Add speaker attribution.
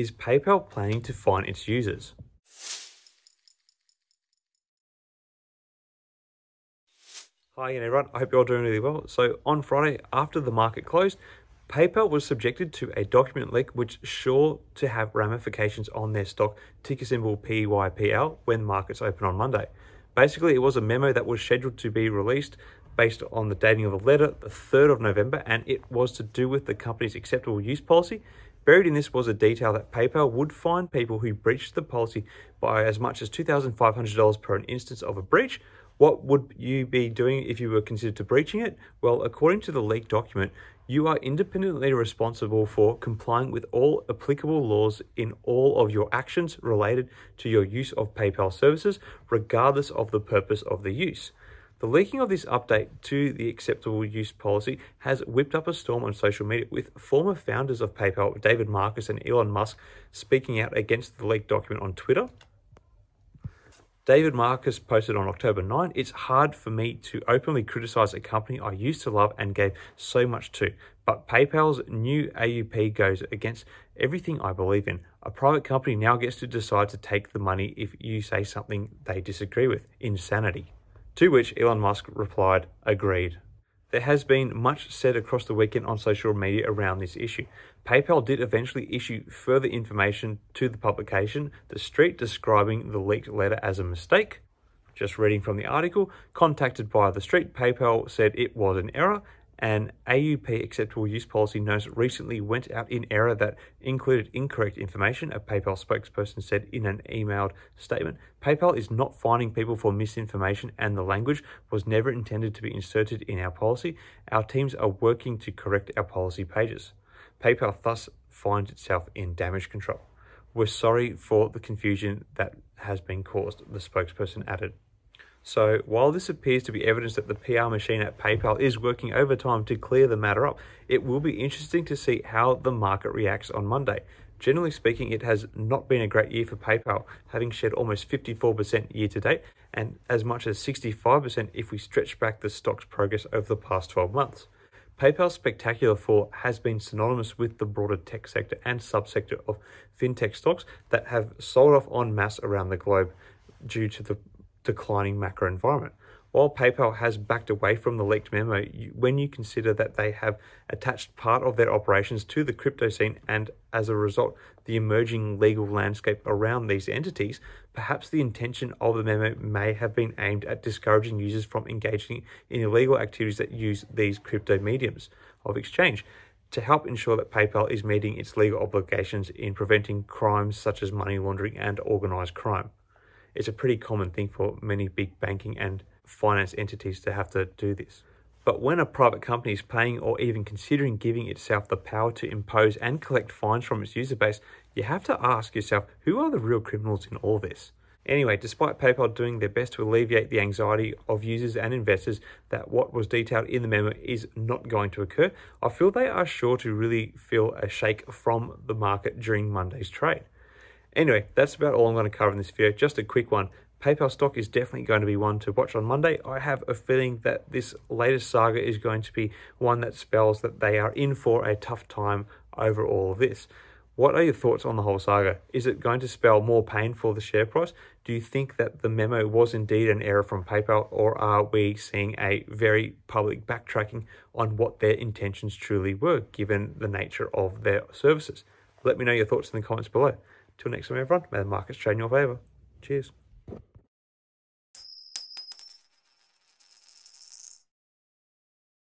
Speaker 1: Is PayPal planning to fine its users? Hi everyone. I hope you're all doing really well. So, on Friday, after the market closed, PayPal was subjected to a document leak which sure to have ramifications on their stock, ticker symbol PYPL, when markets open on Monday. Basically, it was a memo that was scheduled to be released based on the dating of a letter, the 3rd of November, and it was to do with the company's acceptable use policy. Buried in this was a detail that PayPal would fine people who breached the policy by as much as $2,500 per an instance of a breach, what would you be doing if you were considered to breaching it? Well, according to the leaked document, you are independently responsible for complying with all applicable laws in all of your actions related to your use of PayPal services, regardless of the purpose of the use. The leaking of this update to the acceptable use policy has whipped up a storm on social media, with former founders of PayPal, David Marcus and Elon Musk, speaking out against the leaked document on Twitter. David Marcus posted on October 9 It's hard for me to openly criticize a company I used to love and gave so much to, but PayPal's new AUP goes against everything I believe in. A private company now gets to decide to take the money if you say something they disagree with. Insanity. To which Elon Musk replied, Agreed. There has been much said across the weekend on social media around this issue. PayPal did eventually issue further information to the publication, The Street, describing the leaked letter as a mistake. Just reading from the article, contacted by The Street, PayPal said it was an error an AUP acceptable use policy notice recently went out in error that included incorrect information, a PayPal spokesperson said in an emailed statement. PayPal is not fining people for misinformation, and the language was never intended to be inserted in our policy. Our teams are working to correct our policy pages. PayPal thus finds itself in damage control. We're sorry for the confusion that has been caused, the spokesperson added. So while this appears to be evidence that the PR machine at PayPal is working overtime to clear the matter up, it will be interesting to see how the market reacts on Monday. Generally speaking, it has not been a great year for PayPal, having shed almost 54% year to date and as much as 65% if we stretch back the stock's progress over the past 12 months. PayPal's spectacular fall has been synonymous with the broader tech sector and subsector of fintech stocks that have sold off en masse around the globe due to the declining macro environment. While PayPal has backed away from the leaked memo, when you consider that they have attached part of their operations to the crypto scene and as a result, the emerging legal landscape around these entities, perhaps the intention of the memo may have been aimed at discouraging users from engaging in illegal activities that use these crypto mediums of exchange to help ensure that PayPal is meeting its legal obligations in preventing crimes such as money laundering and organized crime it's a pretty common thing for many big banking and finance entities to have to do this. But when a private company is paying or even considering giving itself the power to impose and collect fines from its user base, you have to ask yourself who are the real criminals in all this? Anyway, despite PayPal doing their best to alleviate the anxiety of users and investors that what was detailed in the memo is not going to occur, I feel they are sure to really feel a shake from the market during Monday's trade. Anyway, that's about all I'm going to cover in this video. Just a quick one. PayPal stock is definitely going to be one to watch on Monday. I have a feeling that this latest saga is going to be one that spells that they are in for a tough time over all of this. What are your thoughts on the whole saga? Is it going to spell more pain for the share price? Do you think that the memo was indeed an error from PayPal, or are we seeing a very public backtracking on what their intentions truly were, given the nature of their services? Let me know your thoughts in the comments below. Till next time, everyone, may the markets trade in your favour. Cheers.